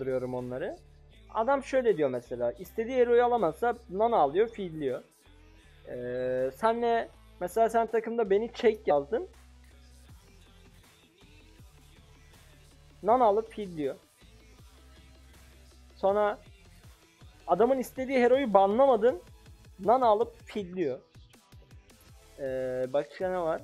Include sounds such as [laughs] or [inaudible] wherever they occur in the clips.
duruyorum onları. Adam şöyle diyor mesela. istediği hero'yu alamazsa nana alıyor, feedliyor. Ee, senle mesela sen takımda beni çek yazdın. Nana alıp feedliyor. Sonra adamın istediği hero'yu banlamadın. Nana alıp feedliyor. Ee, başka ne var?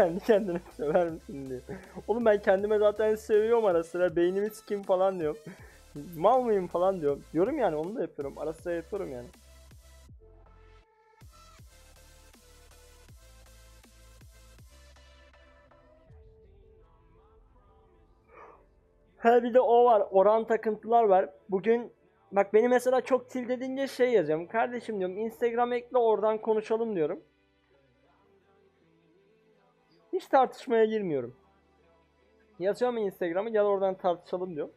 Kendi kendine [laughs] sever misin diyor. Oğlum ben kendime zaten seviyorum ara sıra. Beynimi kim falan diyorum. Mal mıyım falan diyorum. Diyorum yani onu da yapıyorum. Ara sıra yapıyorum yani. Ha bir de o var. Oran takıntılar var. Bugün bak beni mesela çok tilt edince şey yazıyorum. Kardeşim diyorum Instagram ekle oradan konuşalım diyorum. Hiç tartışmaya girmiyorum. Yazıyorum Instagram'a gel oradan tartışalım diyor.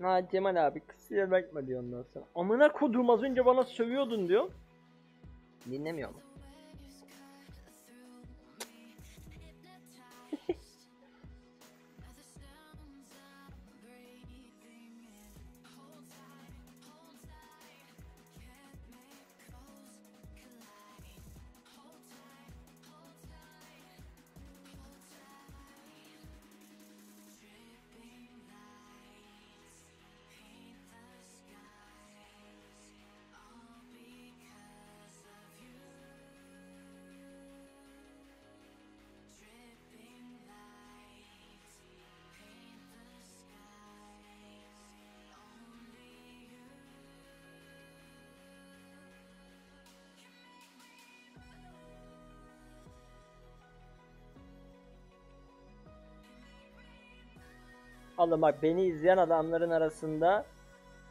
Ha Cemal abi kısıya bakma diyor ondan sonra. Amına kodum az önce bana sövüyordun diyor. Dinlemiyorum. Alın bak beni izleyen adamların arasında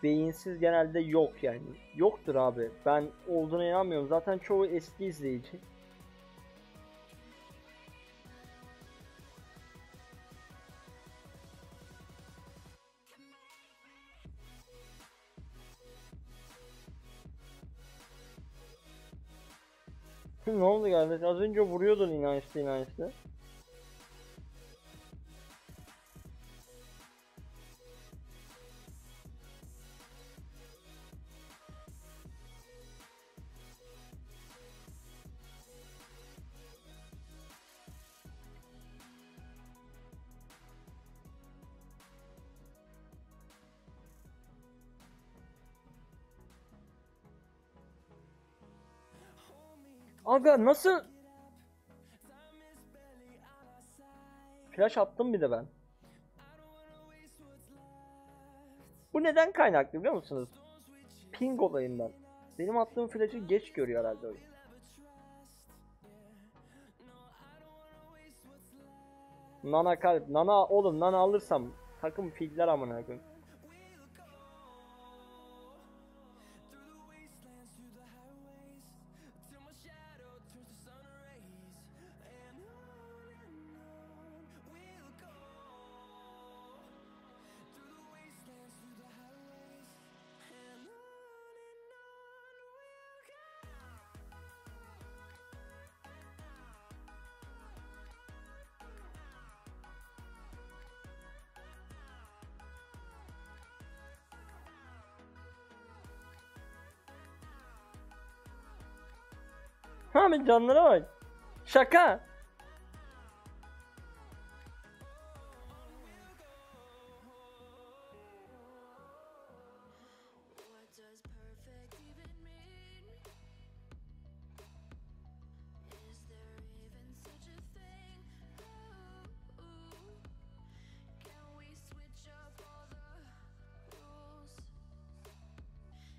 beyinsiz genelde yok yani. Yoktur abi. Ben olduğuna inanmıyorum. Zaten çoğu eski izleyici. ne oldu kardeş? Az önce vuruyordun inançlı inançlı. Aga nasıl? Flash attım bir de ben. Bu neden kaynaklı biliyor musunuz? Ping olayından. Benim attığım flash'ı geç görüyor herhalde oyun. Nana kalp. Nana oğlum Nana alırsam takım figler amına koyayım.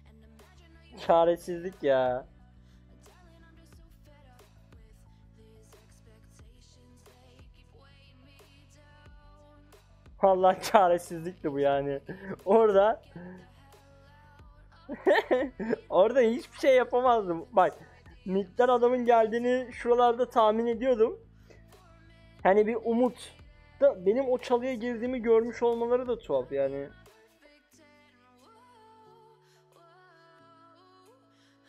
And imagine how you Çaresizlik ya. Vallahi çaresizlikti bu yani. Orada [laughs] Orada hiçbir şey yapamazdım. Bak midden adamın geldiğini şuralarda tahmin ediyordum. Hani bir umut da benim o çalıya girdiğimi görmüş olmaları da tuhaf yani.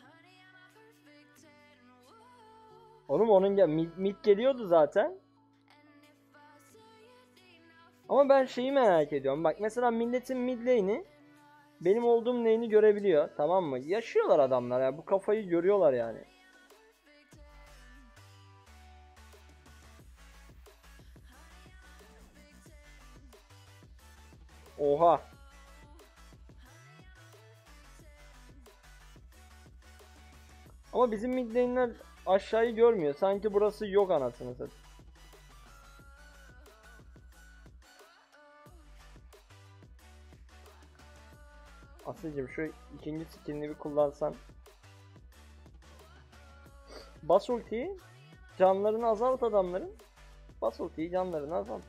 Honey, I'm a perfect 10. Whoa. Oğlum onun gel mid, mid geliyordu zaten. Ama ben şeyi merak ediyorum. Bak mesela milletin mid lane'i benim olduğum lane'i görebiliyor. Tamam mı? Yaşıyorlar adamlar ya. Bu kafayı görüyorlar yani. Oha. Ama bizim mid lane'ler aşağıyı görmüyor. Sanki burası yok anasını satayım. Aslıcım şu ikinci skinini bir kullansan. Bas ultiyi. Canlarını azalt adamların. Bas ultiyi canlarını azalt.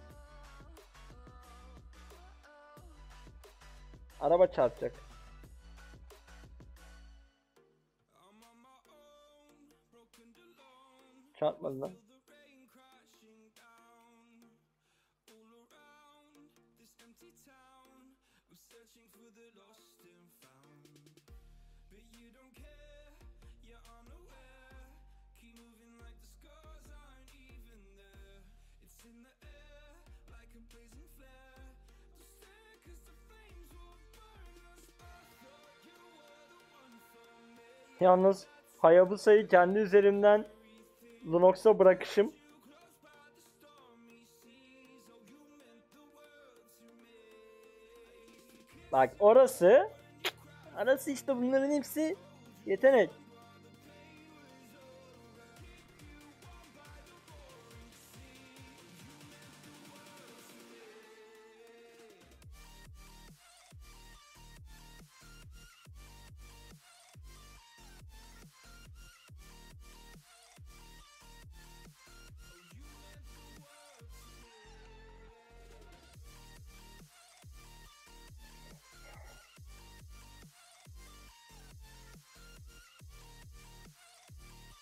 Araba çarpacak. Çarpmadı lan. Yalnız Hayabusa'yı kendi üzerimden Lunox'a bırakışım. Bak orası Arası işte bunların hepsi yetenek.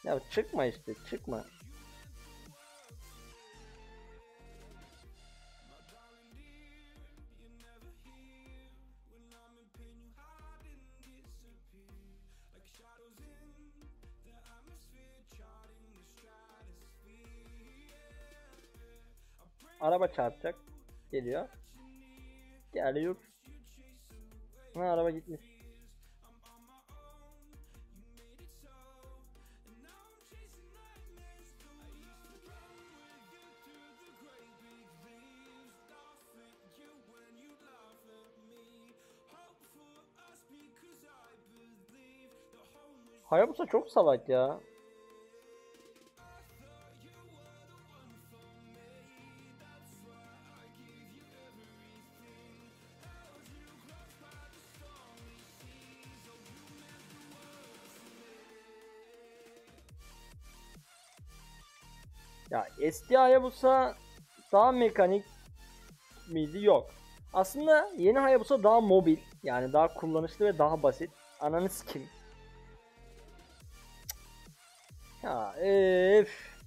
Ya çıkma işte çıkma. Araba çarpacak. Geliyor. Geliyor. Ha araba gitmiş. Hayabusa çok salak ya. Ya eski Hayabusa daha mekanik miydi? Yok. Aslında yeni Hayabusa daha mobil. Yani daha kullanışlı ve daha basit. Ananı kim? Ya öf.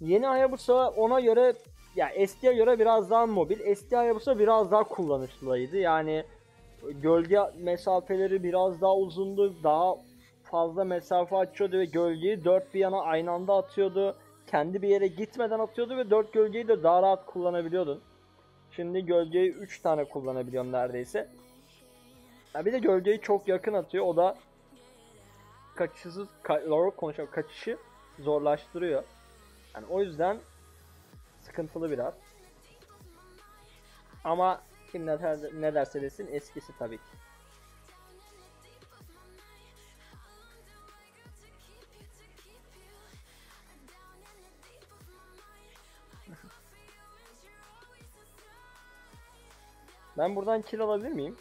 Yeni Hayabusa ona göre ya eskiye göre biraz daha mobil. Eski Hayabusa biraz daha kullanışlıydı. Yani gölge mesafeleri biraz daha uzundu. Daha fazla mesafe açıyordu ve gölgeyi dört bir yana aynı anda atıyordu. Kendi bir yere gitmeden atıyordu ve dört gölgeyi de daha rahat kullanabiliyordun. Şimdi gölgeyi 3 tane kullanabiliyorum neredeyse. Ya bir de gölgeyi çok yakın atıyor. O da kaçışsız ka konuşalım kaçışı zorlaştırıyor. Yani o yüzden sıkıntılı biraz. Ama kim ne, der, ne derse desin eskisi tabii ki. Ben buradan kill alabilir miyim?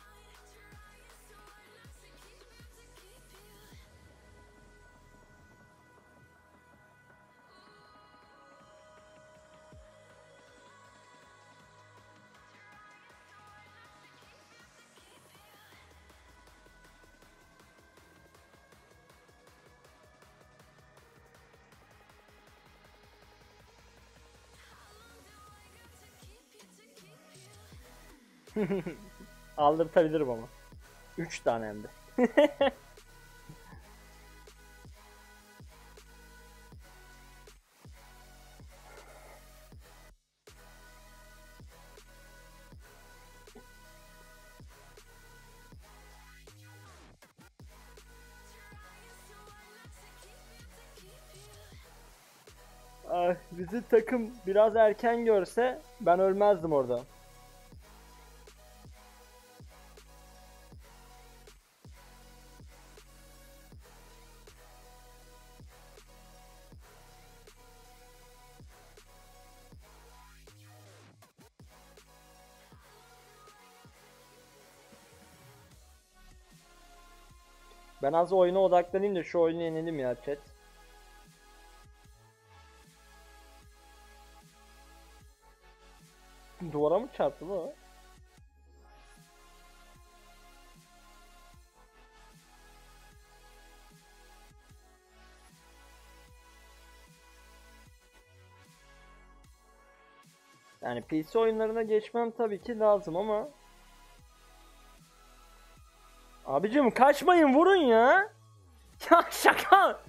[laughs] Aldırtabilirim ama. 3 tane hem de. Ah, bizi takım biraz erken görse ben ölmezdim orada. Ben az oyuna odaklanayım da şu oyunu yenelim ya chat. Duvara mı çarptı bu? Yani PC oyunlarına geçmem tabii ki lazım ama Abicim kaçmayın vurun ya. [laughs] Ya şaka.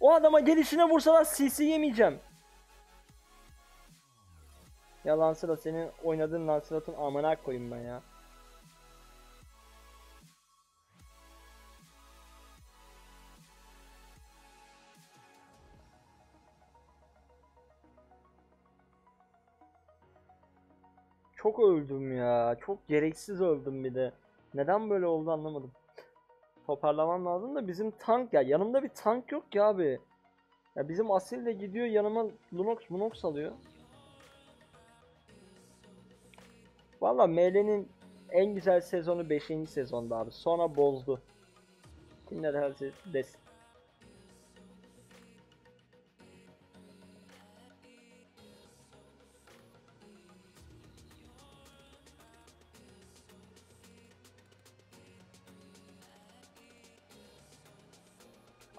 O adama gelişine vursalar CC yemeyeceğim. Ya Lancelot senin oynadığın Lancelot'un amına koyayım ben ya. Çok öldüm ya. Çok gereksiz öldüm bir de. Neden böyle oldu anlamadım. Toparlamam lazım da bizim tank ya yanımda bir tank yok ki abi. Ya bizim Asil de gidiyor yanıma Lunox Munox alıyor. Valla ML'nin en güzel sezonu 5. sezonda abi. Sonra bozdu. Kimler her şey des.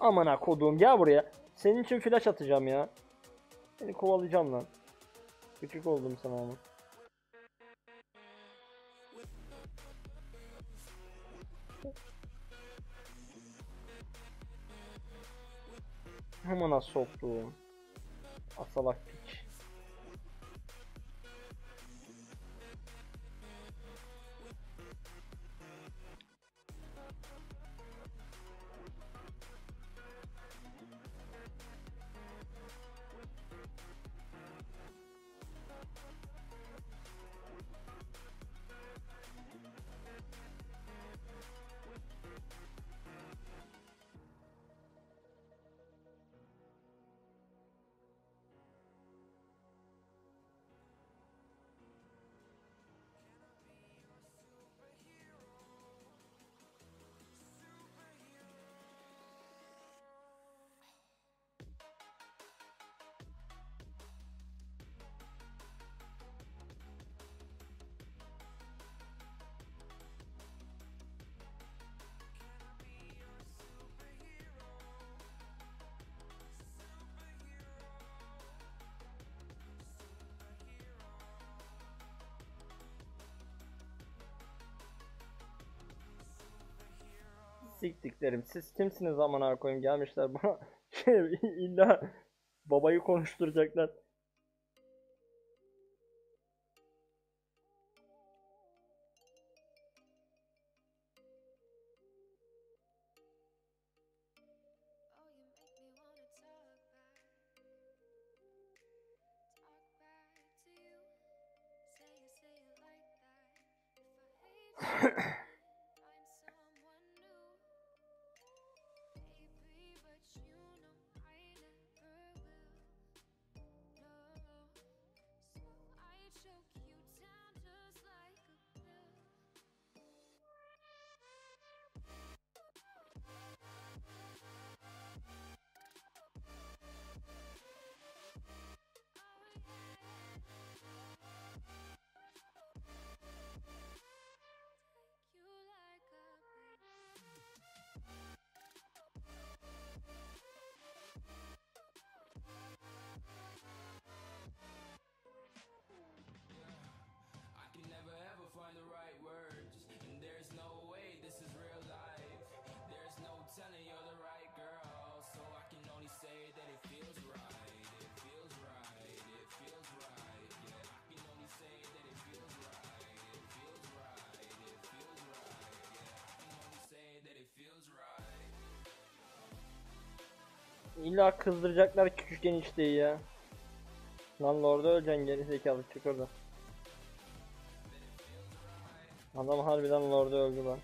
Amına koduğum gel buraya. Senin için flash atacağım ya. Seni kovalayacağım lan. Küçük oldum sana ama. Amına soktuğum. Asalak Siktiklerim. Siz kimsiniz amına koyayım gelmişler bana [laughs] şey illa babayı konuşturacaklar. İlla kızdıracaklar küçük enişteyi ya. Lan Lord'a öleceksin geri zekalı çık orada. Adam harbiden Lord'a öldü lan.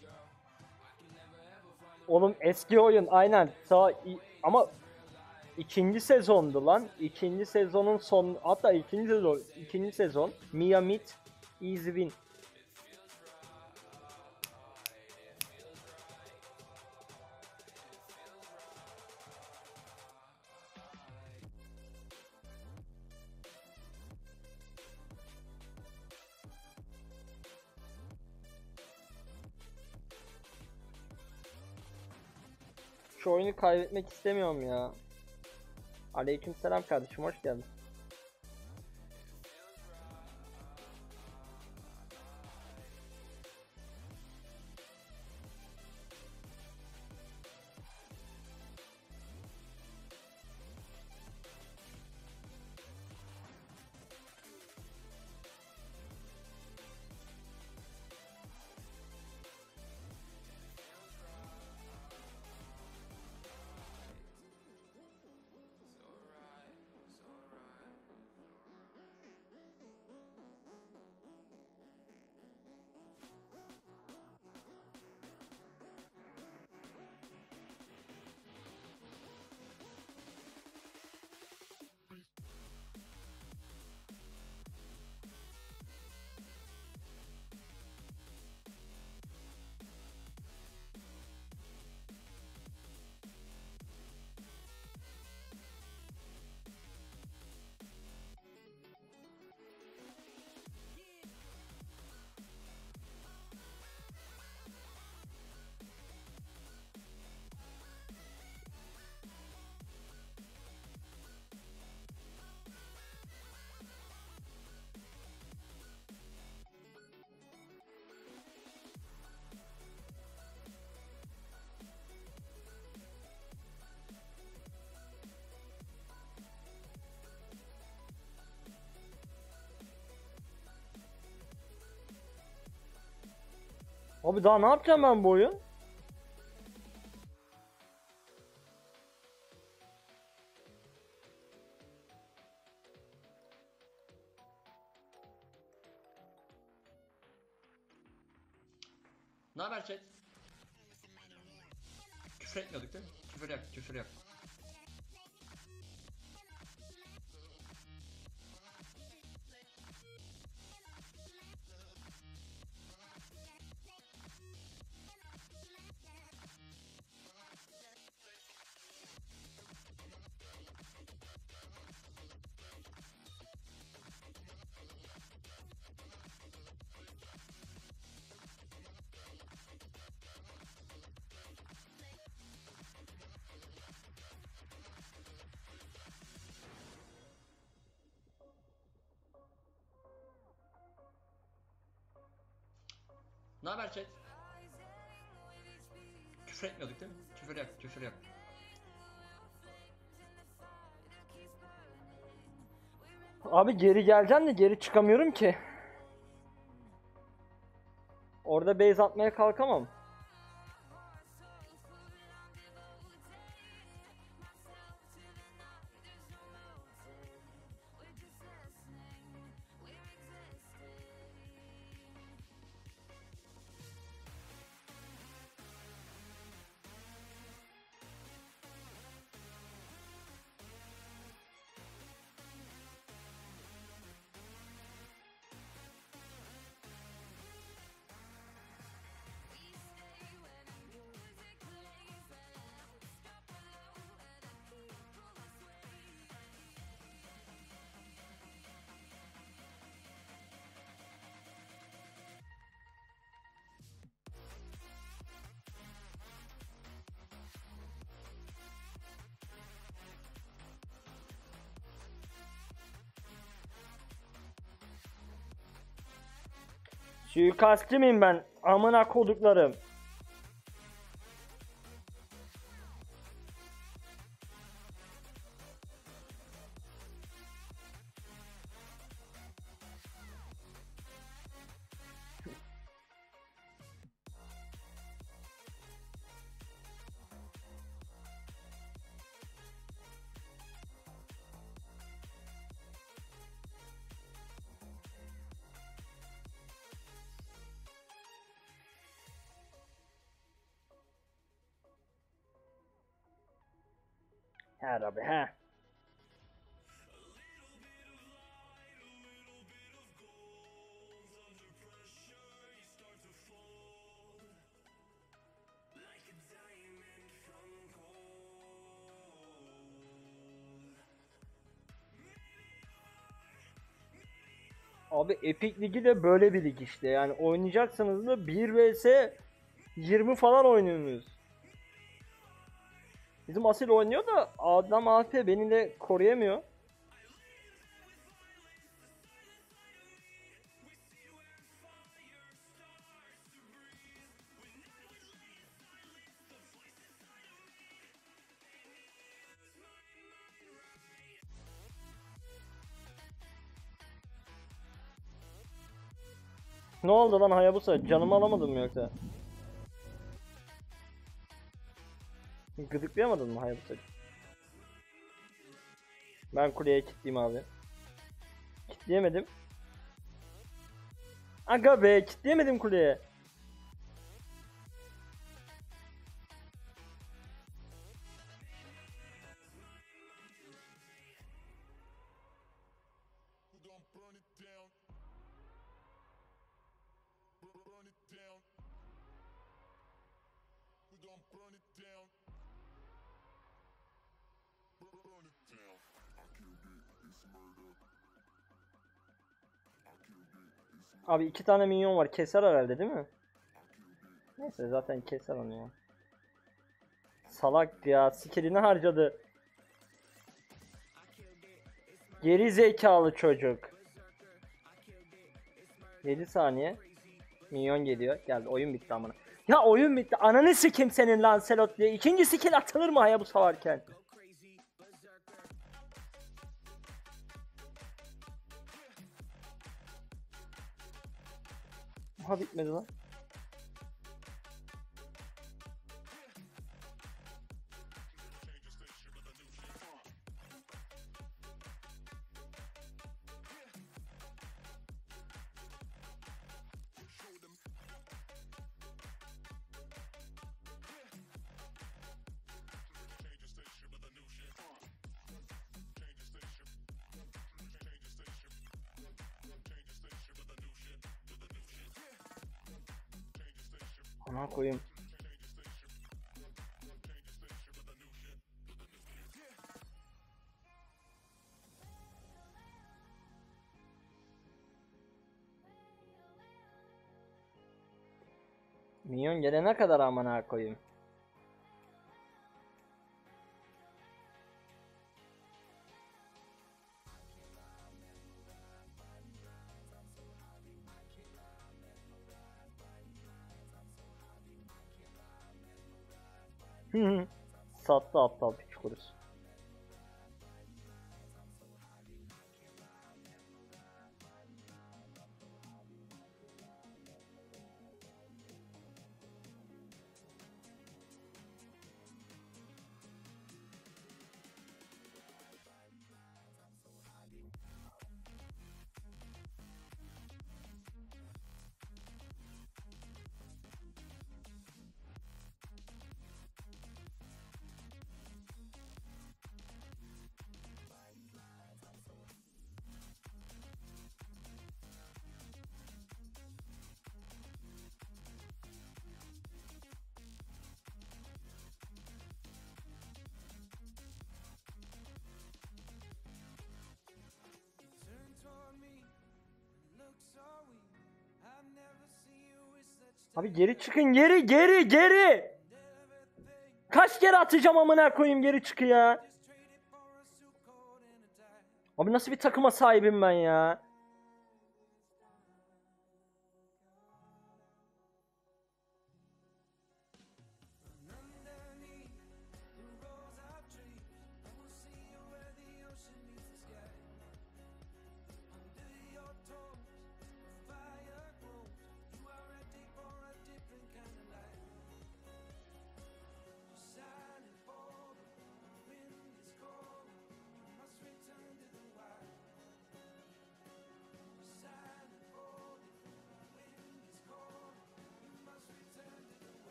Girl. I can never ever find a Oğlum eski oyun aynen. Sağ ama ikinci sezondu lan. İkinci sezonun son hatta ikinci sezon ikinci sezon Mia Meet Easy Win. Şu oyunu kaybetmek istemiyorum ya. Aleykümselam kardeşim hoş geldin. Abi daha ne yapacağım ben bu oyun? Ne haber chat? Küfür etmiyorduk değil mi? Küfür yok, küfür yok. Ne haber chat? Küfür etmiyorduk değil mi? Küfür yok, küfür yok. Abi geri geleceğim de geri çıkamıyorum ki. Orada base atmaya kalkamam. Suikastçı mıyım ben? Amına koduklarım. He abi he. Abi Epic Ligi de böyle bir lig işte. Yani oynayacaksınız da 1 vs 20 falan oynuyorsunuz. Bizim Asil oynuyor da adam AFP beni de koruyamıyor. Ne oldu lan Hayabusa? Canımı alamadın mı yoksa? Gıdıklayamadın mı Hayabusa? Ben kuleye kilitleyeyim abi. Kitleyemedim. Aga be kitleyemedim kuleye. Burn it down? Bur- Burn it down. Who done burn it down? Bur- Burn it down. I killed it. It's murder. I killed it. It's murder. Abi iki tane minyon var. Keser herhalde değil mi? Neyse zaten keser onu ya. Salak ya. Skillini harcadı. Geri zekalı çocuk. 7 saniye. Minyon geliyor. Geldi. Oyun bitti amına. Ya oyun bitti. Ananı sikim senin Lancelot diye. İkinci skill atılır mı ya bu Aha bitmedi lan. Ana koyayım. Minyon gelene kadar amına koyayım. Sattı aptal piç kurusu. Abi geri çıkın geri geri geri. Kaç kere atacağım amına koyayım geri çıkı. Abi nasıl bir takıma sahibim ben ya?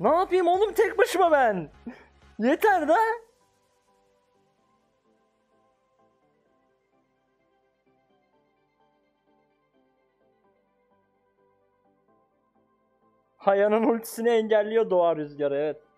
Ne yapayım oğlum tek başıma ben? Yeter da. Haya'nın ultisini engelliyor Doğa Rüzgarı evet.